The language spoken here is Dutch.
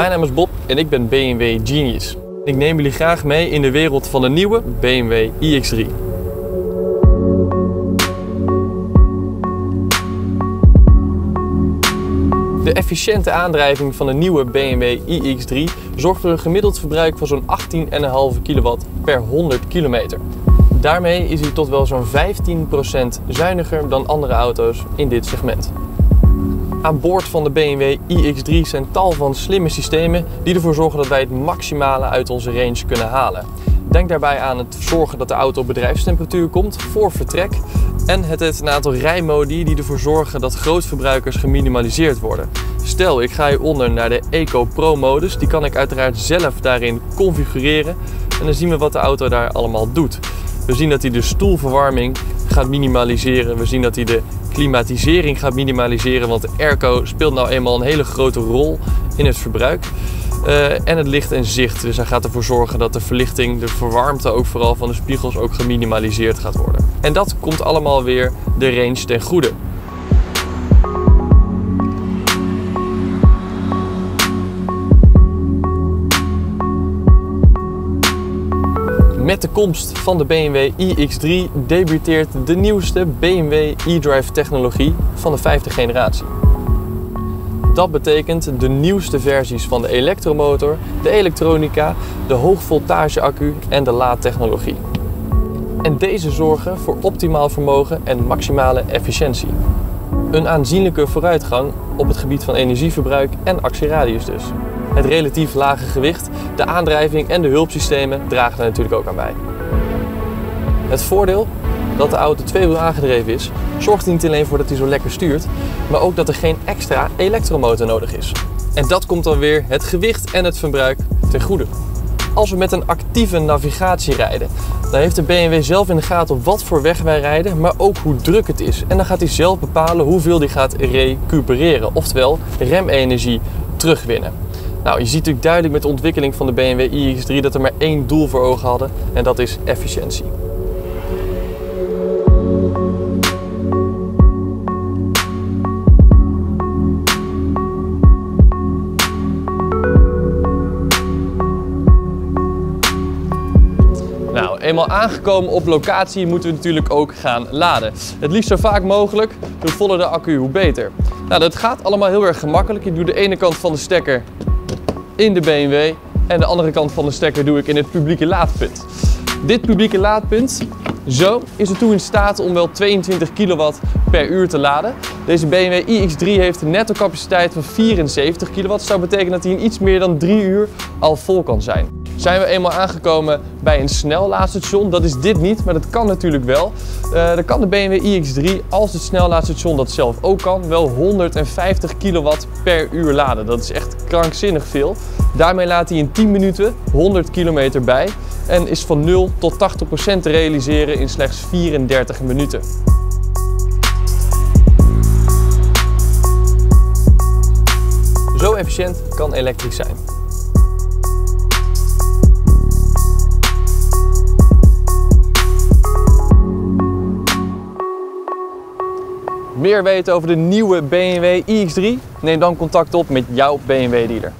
Mijn naam is Bob en ik ben BMW Genius. Ik neem jullie graag mee in de wereld van de nieuwe BMW iX3. De efficiënte aandrijving van de nieuwe BMW iX3 zorgt voor een gemiddeld verbruik van zo'n 18,5 kW per 100 kilometer. Daarmee is hij tot wel zo'n 15% zuiniger dan andere auto's in dit segment. Aan boord van de BMW iX3 zijn tal van slimme systemen die ervoor zorgen dat wij het maximale uit onze range kunnen halen. Denk daarbij aan het zorgen dat de auto op bedrijfstemperatuur komt voor vertrek en het, een aantal rijmodi die ervoor zorgen dat grootverbruikers geminimaliseerd worden. Stel, ik ga hieronder naar de Eco Pro modus, die kan ik uiteraard zelf daarin configureren en dan zien we wat de auto daar allemaal doet. We zien dat hij de stoelverwarming gaat minimaliseren. We zien dat hij de klimatisering gaat minimaliseren, want de airco speelt nou eenmaal een hele grote rol in het verbruik. Uh, en het licht en zicht. Dus hij gaat ervoor zorgen dat de verlichting, de verwarmte ook vooral van de spiegels ook geminimaliseerd gaat worden. En dat komt allemaal weer de range ten goede. Met de komst van de BMW iX3 debuteert de nieuwste BMW eDrive technologie van de vijfde generatie. Dat betekent de nieuwste versies van de elektromotor, de elektronica, de hoogvoltage accu en de laadtechnologie. En deze zorgen voor optimaal vermogen en maximale efficiëntie. Een aanzienlijke vooruitgang op het gebied van energieverbruik en actieradius dus. Het relatief lage gewicht, de aandrijving en de hulpsystemen dragen er natuurlijk ook aan bij. Het voordeel dat de auto tweewiel aangedreven is, zorgt er niet alleen voor dat hij zo lekker stuurt, maar ook dat er geen extra elektromotor nodig is. En dat komt dan weer het gewicht en het verbruik ten goede. Als we met een actieve navigatie rijden, dan heeft de BMW zelf in de gaten op wat voor weg wij rijden, maar ook hoe druk het is. En dan gaat hij zelf bepalen hoeveel hij gaat recupereren, oftewel remenergie terugwinnen. Nou, je ziet natuurlijk duidelijk met de ontwikkeling van de BMW iX3 dat er maar één doel voor ogen hadden en dat is efficiëntie. Nou, eenmaal aangekomen op locatie moeten we natuurlijk ook gaan laden. Het liefst zo vaak mogelijk, hoe voller de accu, hoe beter. Nou, dat gaat allemaal heel erg gemakkelijk. Je doet de ene kant van de stekker in de BMW en de andere kant van de stekker doe ik in het publieke laadpunt. Dit publieke laadpunt, zo, is er toe in staat om wel 22 kilowatt per uur te laden. Deze BMW iX3 heeft een netto capaciteit van 74 kilowatt. Dat zou betekenen dat hij in iets meer dan 3 uur al vol kan zijn zijn we eenmaal aangekomen bij een snellaadstation. Dat is dit niet, maar dat kan natuurlijk wel. Uh, dan kan de BMW iX3, als het snellaadstation dat zelf ook kan, wel 150 kilowatt per uur laden. Dat is echt krankzinnig veel. Daarmee laat hij in 10 minuten 100 kilometer bij en is van 0 tot 80% te realiseren in slechts 34 minuten. Kan elektrisch zijn. meer weten over de nieuwe BMW iX3? Neem dan contact op met jouw BMW dealer.